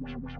wish, wish, wish.